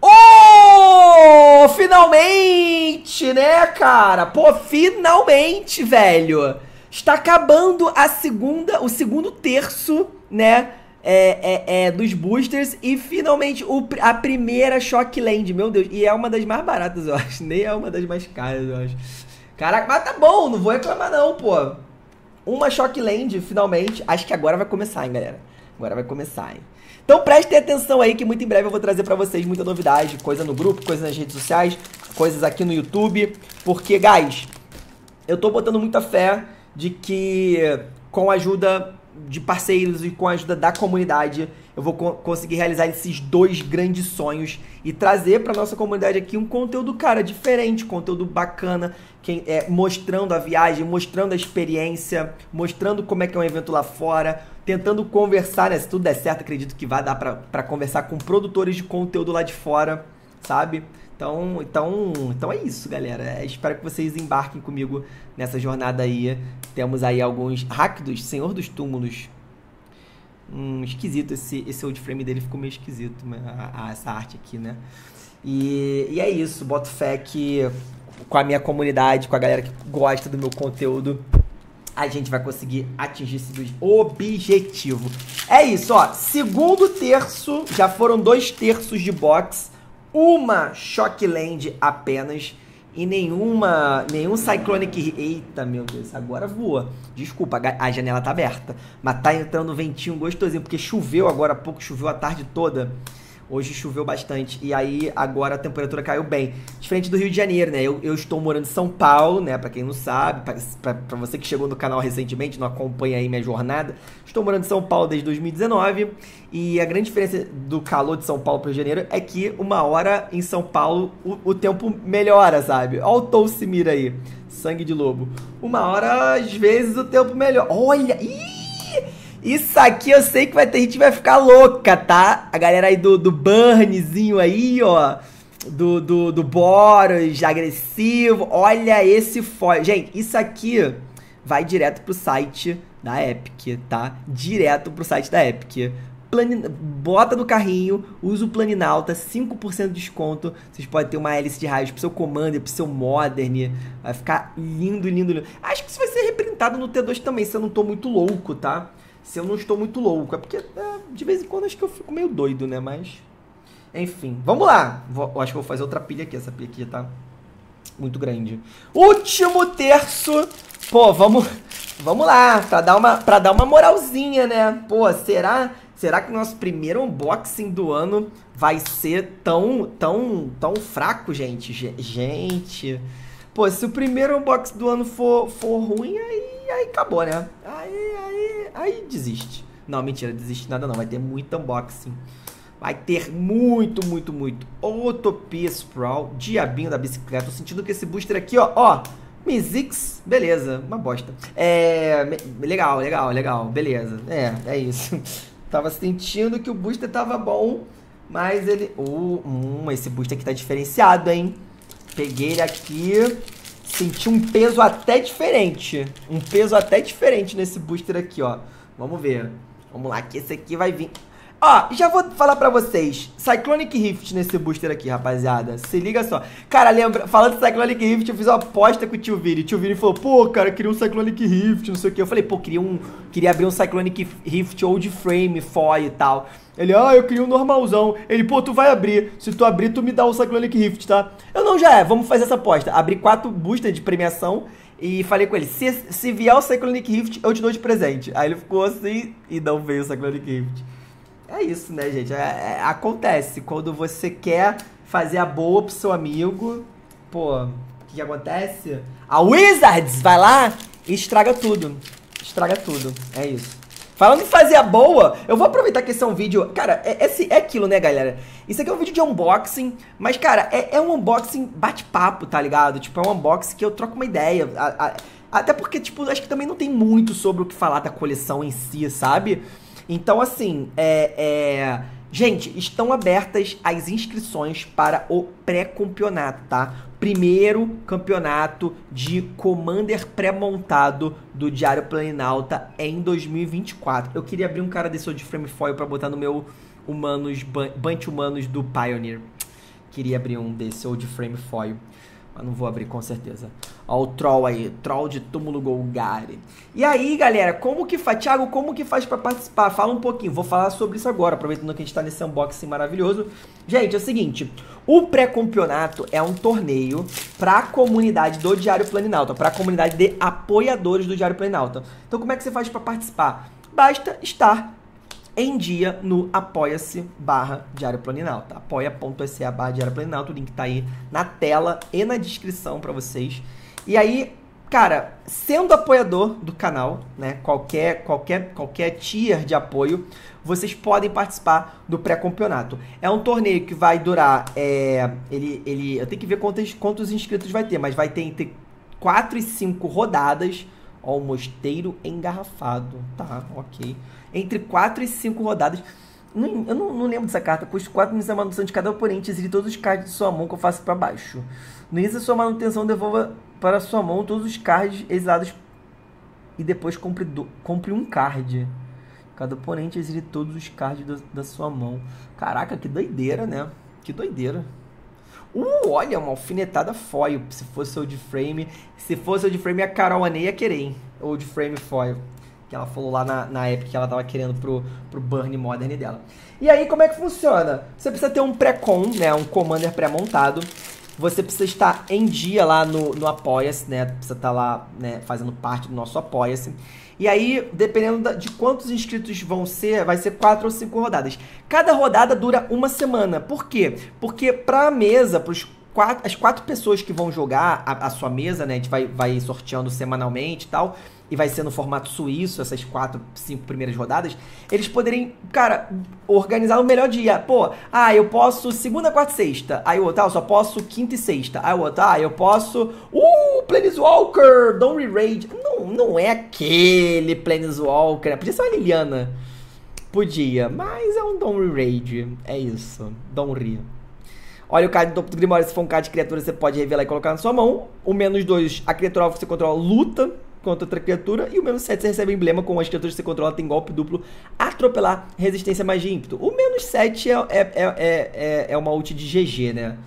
Speaker 1: Oh! Finalmente, né, cara? Pô, finalmente, velho. Está acabando a segunda, o segundo terço, né? É, é, é, dos boosters e finalmente o, a primeira Shockland, meu Deus. E é uma das mais baratas, eu acho. Nem é uma das mais caras, eu acho. Caraca, mas tá bom, não vou reclamar não, pô. Uma Shockland, finalmente. Acho que agora vai começar, hein, galera. Agora vai começar, hein. Então prestem atenção aí que muito em breve eu vou trazer para vocês muita novidade, coisa no grupo, coisa nas redes sociais, coisas aqui no YouTube, porque, guys, eu tô botando muita fé de que com a ajuda de parceiros e com a ajuda da comunidade, eu vou co conseguir realizar esses dois grandes sonhos e trazer para nossa comunidade aqui um conteúdo, cara, diferente, conteúdo bacana, quem, é, mostrando a viagem, mostrando a experiência, mostrando como é que é um evento lá fora, tentando conversar, né? Se tudo der certo, acredito que vai dar para conversar com produtores de conteúdo lá de fora, sabe? Então, então, então é isso, galera. É, espero que vocês embarquem comigo nessa jornada aí. Temos aí alguns Rakdos, Senhor dos Túmulos. Hum, esquisito esse, esse old frame dele ficou meio esquisito, a, a, essa arte aqui, né? E, e é isso, boto fé que com a minha comunidade, com a galera que gosta do meu conteúdo, a gente vai conseguir atingir esse objetivo. É isso, ó. Segundo terço, já foram dois terços de box uma Shockland apenas e nenhuma, nenhum Cyclonic... Eita, meu Deus, agora voa. Desculpa, a janela tá aberta. Mas tá entrando um ventinho gostosinho, porque choveu agora há pouco, choveu a tarde toda. Hoje choveu bastante e aí agora a temperatura caiu bem. Diferente do Rio de Janeiro, né? Eu, eu estou morando em São Paulo, né? Pra quem não sabe, pra, você que chegou no canal recentemente, não acompanha aí minha jornada. Estou morando em São Paulo desde 2019 e a grande diferença do calor de São Paulo para o Rio de Janeiro é que uma hora em São Paulo o, o tempo melhora, sabe? Olha o Toucimir aí, sangue de lobo. Uma hora, às vezes, o tempo melhora. Olha! Ih! Isso aqui eu sei que vai ter gente que vai ficar louca, tá? A galera aí do, do Burnzinho aí, ó. Do, do, do Boros agressivo. Olha esse foil. Gente, isso aqui vai direto pro site da Epic, tá? Direto pro site da Epic. Planin... Bota no carrinho, usa o Planinauta, 5% de desconto. Vocês podem ter uma hélice de raios pro seu Commander, pro seu Modern. Vai ficar lindo, lindo, lindo. Acho que isso vai ser reprintado no T2 também, se eu não tô muito louco, tá? Se eu não estou muito louco. É porque é, de vez em quando acho que eu fico meio doido, né? Mas. Enfim, vamos lá. Vou, acho que vou fazer outra pilha aqui. Essa pilha aqui tá muito grande. Último terço. Pô, vamos, vamos lá. Pra dar, uma, pra dar uma moralzinha, né? Pô, será, será que o nosso primeiro unboxing do ano vai ser tão, tão, tão fraco, gente? Gente. Pô, se o primeiro unboxing do ano for, for ruim, aí aí acabou, né? Aí, desiste. Não, mentira, desiste nada não. Vai ter muito unboxing. Vai ter muito, muito, muito. Utopia Sprawl, diabinho da bicicleta. Tô sentindo que esse booster aqui, ó, ó. Mizix, beleza, uma bosta. É. Legal, legal, legal, beleza. É, é isso. tava sentindo que o booster tava bom, mas ele. Uh, hum, esse booster aqui tá diferenciado, hein? Peguei ele aqui. Senti um peso até diferente. Um peso até diferente nesse booster aqui, ó. Vamos ver. Vamos lá, que esse aqui vai vir. Ó, já vou falar pra vocês. Cyclonic Rift nesse booster aqui, rapaziada. Se liga só. Cara, lembra, falando de Cyclonic Rift, eu fiz uma aposta com o tio Vini. O tio Vini falou, pô, cara, queria um Cyclonic Rift, não sei o que. Eu falei, pô, queria, um, queria abrir um Cyclonic Rift Old Frame, foil e tal. Ele, ah, eu queria um normalzão. Ele, pô, tu vai abrir. Se tu abrir, tu me dá o Cyclonic Rift, tá? Eu não, já é, vamos fazer essa aposta. Abri quatro boosters de premiação e falei com ele, se, se vier o Cyclonic Rift, eu te dou de presente. Aí ele ficou assim e não veio o Cyclonic Rift. É isso, né, gente? É, é, acontece. Quando você quer fazer a boa pro seu amigo, pô, o que, que acontece? A Wizards vai lá e estraga tudo. Estraga tudo. É isso. Falando em fazer a boa, eu vou aproveitar que esse é um vídeo. Cara, é, esse, é aquilo, né, galera? Isso aqui é um vídeo de unboxing, mas, cara, é, é um unboxing bate-papo, tá ligado? Tipo, é um unboxing que eu troco uma ideia. A, a, até porque, tipo, acho que também não tem muito sobre o que falar da coleção em si, sabe? Então, assim, é, é... Gente, estão abertas as inscrições para o pré-campeonato, tá? Primeiro campeonato de Commander pré-montado do Diário Planinalta em 2024. Eu queria abrir um cara desse de frame foil para botar no meu humanos, Bunch Humanos do Pioneer. Queria abrir um desse old frame foil. Mas não vou abrir com certeza. Ó o troll aí, troll de túmulo Golgari. E aí, galera, como que faz? Thiago, como que faz para participar? Fala um pouquinho, vou falar sobre isso agora, aproveitando que a gente tá nesse unboxing maravilhoso. Gente, é o seguinte, o pré-campeonato é um torneio para a comunidade do Diário Planinalta, para a comunidade de apoiadores do Diário Planinalta. Então, como é que você faz para participar? Basta estar em dia no apoia-se barra Diário Planinalta. apoia.se barra Diário Planinalta, o link tá aí na tela e na descrição para vocês. E aí, cara, sendo apoiador do canal, né, qualquer, qualquer, qualquer tier de apoio, vocês podem participar do pré-campeonato. É um torneio que vai durar, é, ele, ele, eu tenho que ver quantos, quantos inscritos vai ter, mas vai ter entre 4 e 5 rodadas, Ó, o mosteiro engarrafado. Tá, ok. Entre 4 e 5 rodadas. Eu não, não, lembro dessa carta. Custa 4 minutos a manutenção de cada oponente. Exile todos os cards de sua mão que eu faço para baixo. No início da sua manutenção, devolva para sua mão todos os cards exilados. E depois compre, do, compre um card. Cada oponente exile todos os cards da, da sua mão. Caraca, que doideira, né? Que doideira. Uh, olha, uma alfinetada foil. Se fosse o de frame. Se fosse o de frame, a Carol Anei ia querer, hein? Ou de frame foil. Que ela falou lá na, na época que ela tava querendo pro, pro Burn Modern dela. E aí, como é que funciona? Você precisa ter um pré-com, né? Um commander pré-montado. Você precisa estar em dia lá no, no Apoia-se, né? Precisa estar lá né, fazendo parte do nosso Apoia-se. E aí, dependendo de quantos inscritos vão ser, vai ser quatro ou cinco rodadas. Cada rodada dura uma semana. Por quê? Porque pra mesa, pros quatro, as quatro pessoas que vão jogar a, a, sua mesa, né? A gente vai, vai sorteando semanalmente e tal. E vai ser no formato suíço, essas quatro, cinco primeiras rodadas. Eles poderem, cara, organizar o melhor dia. Pô, ah, eu posso segunda, quarta e sexta. Aí o outro, ah, eu só posso quinta e sexta. Aí o outro, ah, eu posso. Uh, Planeswalker! Don't Raid. Não, não é aquele Planeswalker. Podia ser uma Liliana. Podia, mas é um Don't Raid. É isso. Don't Re. Olha o card do Grimório, se for um card de criatura, você pode revelar e colocar na sua mão. O menos 2, a criatura que você controla luta contra outra criatura. E o menos 7, você recebe emblema com as criaturas que você controla tem golpe duplo, atropelar, resistência, magia e ímpeto. O menos 7 é, é, é, é, é uma ult de GG, né?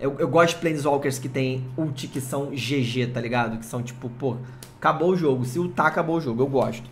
Speaker 1: Eu, eu gosto de Planeswalkers que tem ult que são GG, tá ligado? Que são tipo, pô, acabou o jogo. Se ultar, acabou o jogo. Eu gosto.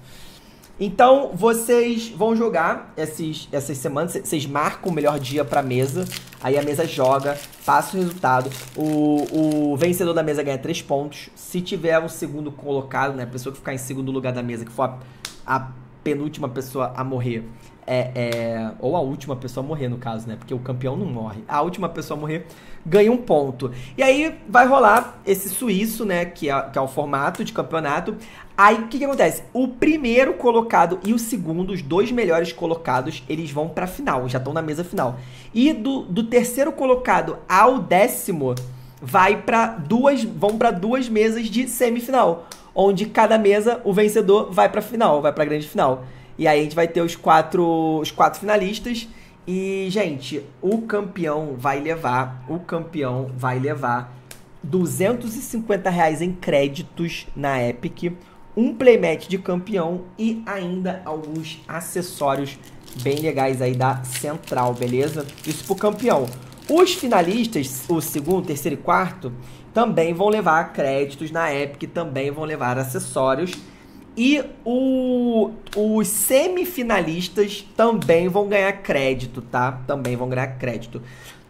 Speaker 1: Então, vocês vão jogar esses, essas semanas, vocês marcam o melhor dia pra mesa, aí a mesa joga, passa o resultado, o, o vencedor da mesa ganha 3 pontos, se tiver um segundo colocado, né, a pessoa que ficar em segundo lugar da mesa, que for a, a penúltima pessoa a morrer, é, é, ou a última pessoa a morrer, no caso, né? Porque o campeão não morre. A última pessoa a morrer ganha um ponto. E aí vai rolar esse suíço, né? Que é, que é o formato de campeonato. Aí o que, que acontece? O primeiro colocado e o segundo, os dois melhores colocados, eles vão pra final, já estão na mesa final. E do, do terceiro colocado ao décimo, vai para duas, vão para duas mesas de semifinal, onde cada mesa o vencedor vai para final, vai para grande final. E aí a gente vai ter os quatro, os quatro finalistas. E, gente, o campeão vai levar. O campeão vai levar 250 reais em créditos na Epic, um playmat de campeão e ainda alguns acessórios bem legais aí da Central, beleza? Isso pro campeão. Os finalistas, o segundo, terceiro e quarto, também vão levar créditos na Epic, também vão levar acessórios. E o, os semifinalistas também vão ganhar crédito, tá? Também vão ganhar crédito.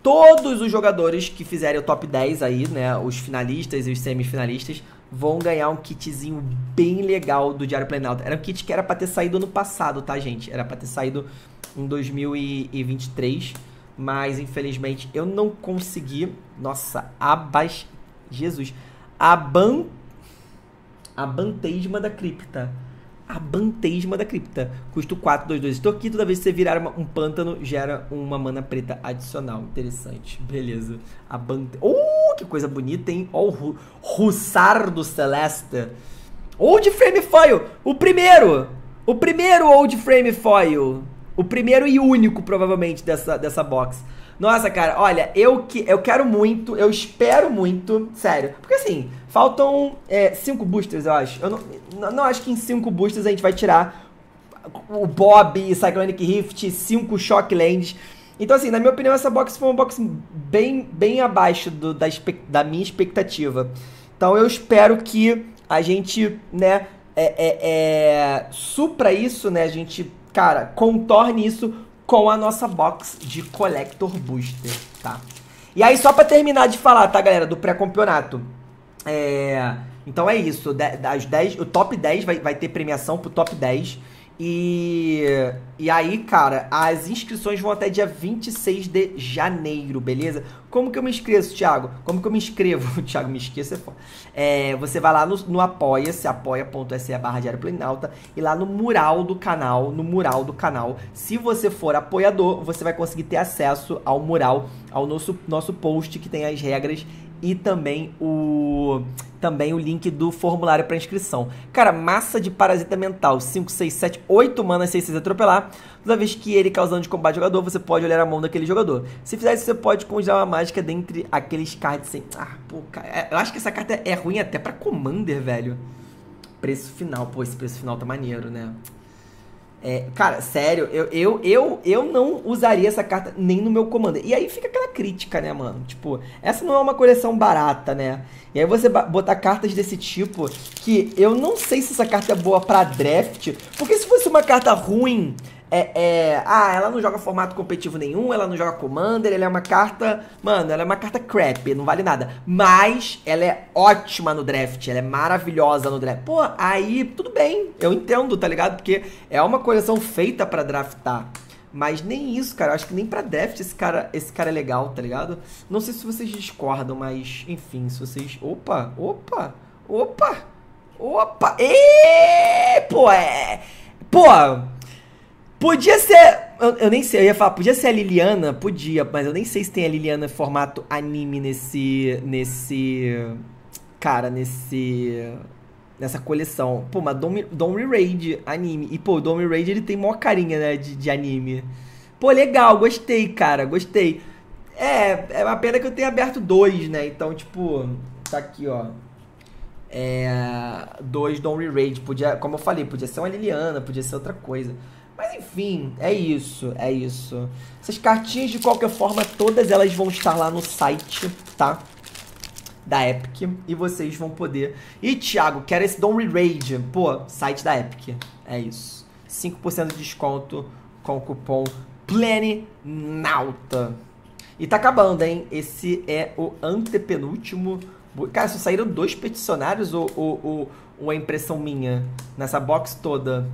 Speaker 1: Todos os jogadores que fizerem o top 10 aí, né? Os finalistas e os semifinalistas vão ganhar um kitzinho bem legal do Diário Planalto. Era um kit que era pra ter saído ano passado, tá, gente? Era pra ter saído em 2023. Mas infelizmente eu não consegui. Nossa, abas. Jesus. Aban a Bantesma da Cripta. A Bantesma da Cripta. Custo 422. Estou aqui, toda vez que você virar uma, um pântano, gera uma mana preta adicional. Interessante. Beleza. A Bante... Uh, que coisa bonita, hein? Ó o Russardo Celeste. Old Frame Foil. O primeiro. O primeiro Old Frame Foil. O primeiro e único, provavelmente, dessa, dessa box. Nossa, cara, olha, eu, que, eu quero muito, eu espero muito, sério. Porque assim, faltam é, cinco boosters, eu acho. Eu não, não acho que em cinco boosters a gente vai tirar o Bob, Cyclonic Rift, cinco Shocklands. Então, assim, na minha opinião, essa box foi uma box bem, bem abaixo do, da, da minha expectativa. Então, eu espero que a gente, né, é, é, é, supra isso, né, a gente, cara, contorne isso com a nossa box de Collector Booster, tá? E aí, só pra terminar de falar, tá, galera, do pré-campeonato. É... Então é isso, das 10, o top 10 vai, vai ter premiação pro top 10. E, e aí, cara, as inscrições vão até dia 26 de janeiro, beleza? Como que eu me inscrevo, Thiago? Como que eu me inscrevo? Thiago, me esqueça, é. É, você vai lá no, no apoia-se, apoia.se barra Diário e lá no mural do canal, no mural do canal, se você for apoiador, você vai conseguir ter acesso ao mural, ao nosso, nosso post que tem as regras e também o também o link do formulário para inscrição. Cara, massa de parasita mental, 5, 6, 7, 8 manas, 6, 6 atropelar. Toda vez que ele causando de combate jogador, você pode olhar a mão daquele jogador. Se fizer isso, você pode congelar uma mágica dentre aqueles cards sem... Ah, pô, cara, é, eu acho que essa carta é ruim até para Commander, velho. Preço final, pô, esse preço final tá maneiro, né? É, cara, sério, eu, eu, eu, eu não usaria essa carta nem no meu comando. E aí fica aquela crítica, né, mano? Tipo, essa não é uma coleção barata, né? E aí você botar cartas desse tipo, que eu não sei se essa carta é boa pra draft, porque se fosse uma carta ruim, é, é, ah, ela não joga formato competitivo nenhum, ela não joga Commander, ela é uma carta. Mano, ela é uma carta crap, não vale nada. Mas ela é ótima no draft, ela é maravilhosa no draft. Pô, aí tudo bem, eu entendo, tá ligado? Porque é uma coleção feita para draftar. Mas nem isso, cara. Eu acho que nem pra draft esse cara, esse cara é legal, tá ligado? Não sei se vocês discordam, mas enfim, se vocês. Opa, opa, opa, opa! Ê, pô, é. Pô, Podia ser. Eu, eu, nem sei, eu ia falar, podia ser a Liliana? Podia, mas eu nem sei se tem a Liliana em formato anime nesse. Nesse. Cara, nesse. Nessa coleção. Pô, mas Dom, Dom Raid anime. E, pô, o Raid ele tem maior carinha, né, de, de anime. Pô, legal, gostei, cara, gostei. É, é uma pena que eu tenha aberto dois, né? Então, tipo, tá aqui, ó. É. Dois Dom Raid. Podia, como eu falei, podia ser uma Liliana, podia ser outra coisa. Mas enfim, é isso, é isso. Essas cartinhas, de qualquer forma, todas elas vão estar lá no site, tá? Da Epic. E vocês vão poder. E Thiago, quero esse Don't Raid. Pô, site da Epic. É isso. 5% de desconto com o cupom PLANENAUTA. E tá acabando, hein? Esse é o antepenúltimo. Cara, só saíram dois peticionários ou, ou, ou uma impressão minha nessa box toda?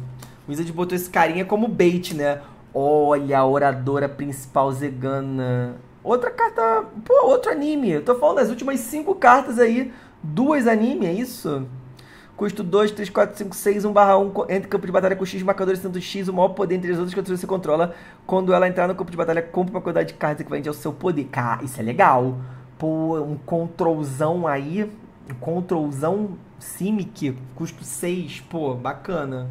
Speaker 1: Wizard botou esse carinha como bait, né? Olha a oradora principal Zegana. Outra carta. Pô, outro anime. Eu tô falando das últimas cinco cartas aí. Duas anime, é isso? Custo 2, 3, 4, 5, 6, 1 barra 1. Entre campo de batalha com X, marcadores sendo X, o maior poder entre as outras que você controla. Quando ela entrar no campo de batalha, compra uma quantidade de cartas equivalente ao seu poder. Cara, isso é legal. Pô, um controlzão aí. Um controlzão Simic, custo 6. Pô, bacana.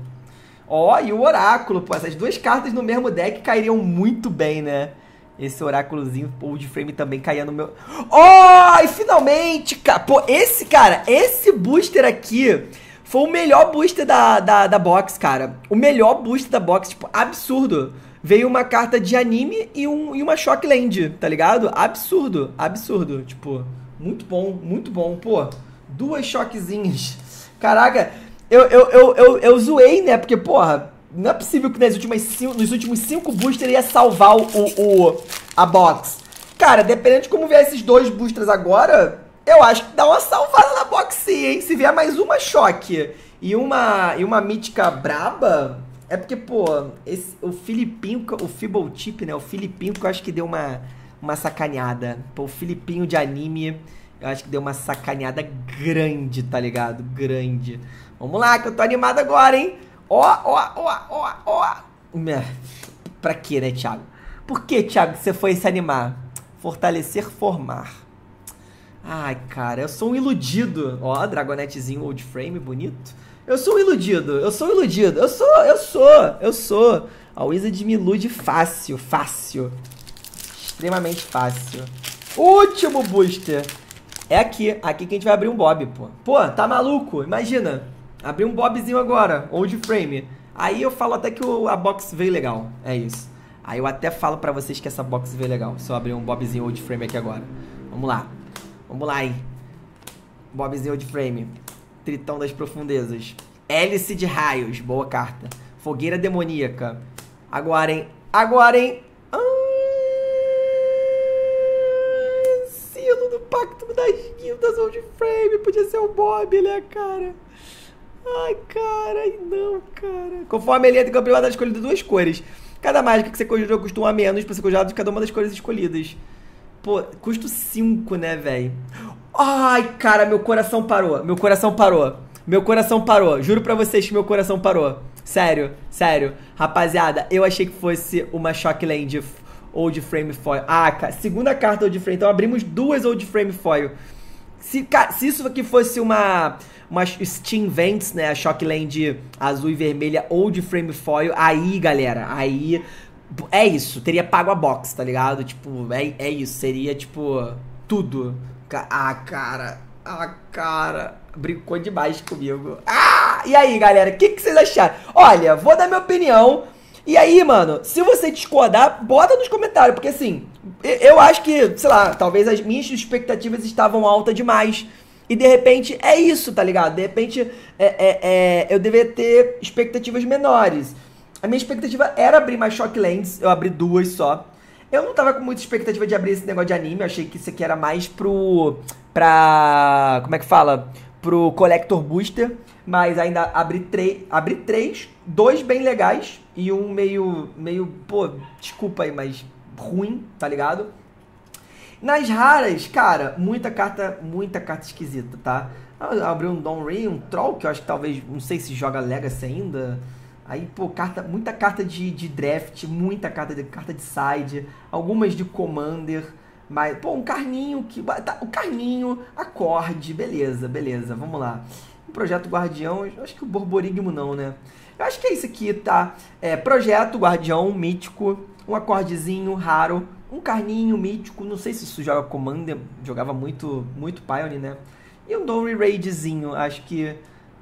Speaker 1: Ó, oh, e o oráculo, pô, essas duas cartas no mesmo deck cairiam muito bem, né? Esse oráculozinho old frame também caía no meu. Oh, e finalmente, cara. Pô, esse, cara, esse booster aqui foi o melhor booster da, da, da box, cara. O melhor booster da box, tipo, absurdo. Veio uma carta de anime e, um, e uma Shockland, tá ligado? Absurdo, absurdo. Tipo, muito bom, muito bom. Pô, duas choquezinhas. Caraca, eu, eu, eu, eu, eu zoei, né? Porque, porra, não é possível que nas últimas cinco, nos últimos cinco boosters ia salvar o, o, a box. Cara, dependendo de como vier esses dois boosters agora, eu acho que dá uma salvada na box sim, hein? Se vier mais uma choque e uma, e uma mítica braba, é porque, pô, esse, o Filipinho, o Fibotip, né? O Filipinho que eu acho que deu uma, uma sacaneada. Pô, o Filipinho de anime, eu acho que deu uma sacaneada grande, tá ligado? Grande. Vamos lá, que eu tô animado agora, hein? Ó, ó, ó, ó, ó. Pra quê, né, Thiago? Por que, Thiago, você foi se animar? Fortalecer, formar. Ai, cara, eu sou um iludido. Ó, dragonetezinho old frame, bonito. Eu sou um iludido, eu sou um iludido. Eu sou, eu sou, eu sou. A Wizard me ilude fácil, fácil. Extremamente fácil. Último booster. É aqui, aqui que a gente vai abrir um Bob, pô. Pô, tá maluco? Imagina. Abri um bobzinho agora, old frame. Aí eu falo até que o, a box veio legal. É isso. Aí eu até falo pra vocês que essa box veio legal. Se eu abrir um bobzinho old frame aqui agora. Vamos lá. Vamos lá, hein. Bobzinho old frame. Tritão das profundezas. Hélice de raios. Boa carta. Fogueira demoníaca. Agora, hein. Agora, hein. Ah, silo do pacto das guildas old frame. Podia ser o Bob, né, cara? Ai, cara, não, cara. Conforme ele entra em campo privado, escolhido duas cores. Cada mágica que você conjurou custa um a menos pra ser conjurado de cada uma das cores escolhidas. Pô, custa 5, né, velho? Ai, cara, meu coração parou. Meu coração parou. Meu coração parou. Juro pra vocês que meu coração parou. Sério, sério. Rapaziada, eu achei que fosse uma Shockland Old Frame Foil. Ah, cara, segunda carta Old Frame. Então abrimos duas Old Frame Foil. Se, se isso aqui fosse uma umas Steam Vents, né? A Shockland azul e vermelha ou de frame foil. Aí, galera, aí. É isso, teria pago a box, tá ligado? Tipo, é, é isso, seria tipo. Tudo. Ah, cara. Ah, cara. Brincou demais comigo. Ah! E aí, galera, o que, que vocês acharam? Olha, vou dar minha opinião. E aí, mano, se você discordar, bota nos comentários, porque assim, eu acho que, sei lá, talvez as minhas expectativas estavam altas demais. E de repente é isso, tá ligado? De repente é, é, é, eu deveria ter expectativas menores. a minha expectativa era abrir mais Shocklands, eu abri duas só. Eu não tava com muita expectativa de abrir esse negócio de anime, eu achei que isso aqui era mais pro. pra. como é que fala? Pro Collector Booster, mas ainda abri, abri três, dois bem legais e um meio. meio. pô, desculpa aí, mas ruim, tá ligado? Nas raras, cara, muita carta, muita carta esquisita, tá? Abri um Don Ray, um Troll, que eu acho que talvez, não sei se joga Legacy ainda. Aí, pô, carta, muita carta de, de draft, muita carta de, carta de side, algumas de commander, mas, pô, um carninho que. Tá, o carninho, acorde, beleza, beleza, vamos lá. Um projeto Guardião, acho que o Borborigmo não, né? Eu acho que é isso aqui, tá? É, projeto Guardião, mítico, um acordezinho raro, um carninho mítico, não sei se isso joga commander, jogava muito, muito Pioneer, né? E um Donry Raidzinho, acho que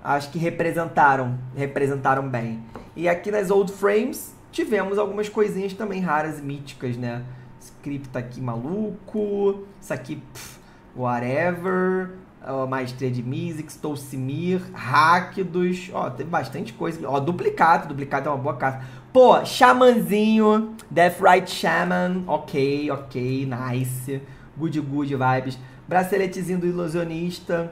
Speaker 1: acho que representaram, representaram bem. E aqui nas Old Frames tivemos algumas coisinhas também raras e míticas, né? Script tá aqui maluco, isso aqui, pff, whatever, uh, Maestria de Mizzix, Tolsimir, Rakdos, ó, teve bastante coisa. Ó, duplicado, duplicado é uma boa carta. Pô, Xamanzinho, Death Right Shaman, ok, ok, nice. Good, good vibes. Braceletezinho do ilusionista.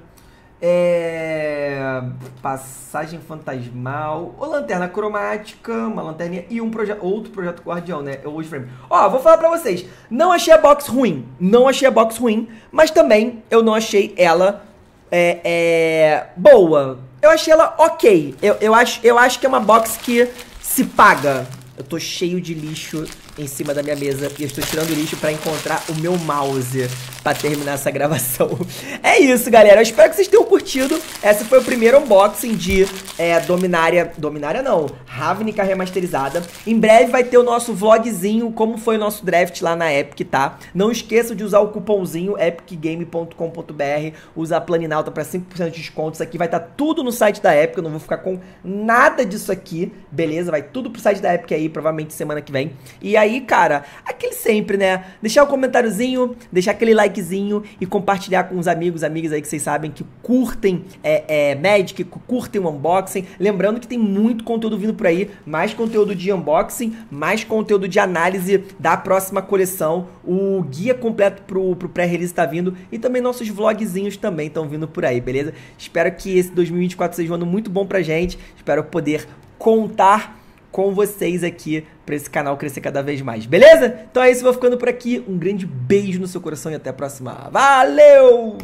Speaker 1: É... Passagem fantasmal. Ou lanterna cromática, uma lanterninha e um proje outro projeto guardião, né? É o frame. Ó, vou falar pra vocês. Não achei a box ruim. Não achei a box ruim. Mas também eu não achei ela é, é... boa. Eu achei ela ok. Eu, eu, acho, eu acho que é uma box que se paga. Eu tô cheio de lixo em cima da minha mesa e eu estou tirando o lixo para encontrar o meu mouse para terminar essa gravação. É isso, galera. Eu espero que vocês tenham curtido. Esse foi o primeiro unboxing de é, Dominária... Dominária não. Ravnica remasterizada. Em breve vai ter o nosso vlogzinho, como foi o nosso draft lá na Epic, tá? Não esqueça de usar o cupomzinho epicgame.com.br. Usa a Planinalta para 5% de desconto. Isso aqui vai estar tá tudo no site da Epic. Eu não vou ficar com nada disso aqui, beleza? Vai tudo pro site da Epic aí, provavelmente semana que vem. E cara, aquele sempre, né? Deixar o um comentáriozinho, deixar aquele likezinho e compartilhar com os amigos, amigas aí que vocês sabem que curtem é, é, Magic, curtem o unboxing. Lembrando que tem muito conteúdo vindo por aí, mais conteúdo de unboxing, mais conteúdo de análise da próxima coleção. O guia completo pro, pro pré-release tá vindo e também nossos vlogzinhos também estão vindo por aí, beleza? Espero que esse 2024 seja um ano muito bom pra gente. Espero poder contar com vocês aqui para esse canal crescer cada vez mais, beleza? Então é isso, vou ficando por aqui. Um grande beijo no seu coração e até a próxima. Valeu!